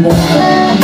梦。